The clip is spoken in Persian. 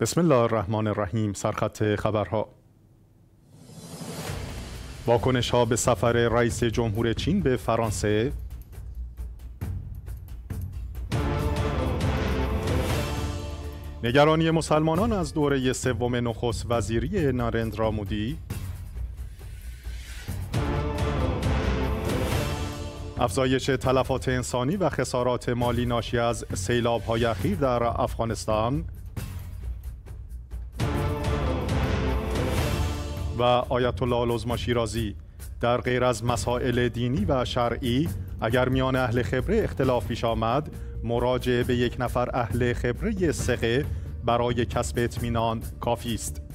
بسم الله الرحمن الرحیم سرخط خبرها واکنش ها به سفر رئیس جمهور چین به فرانسه نگرانی مسلمانان از دوره سوم نخست وزیری نارندرا مودی افزایش تلفات انسانی و خسارات مالی ناشی از سیلاب های اخیر در افغانستان و آیت الله العظما شیرازی در غیر از مسائل دینی و شرعی اگر میان اهل خبره اختلاف پیش آمد مراجعه به یک نفر اهل خبره سقه برای کسب اطمینان کافی است.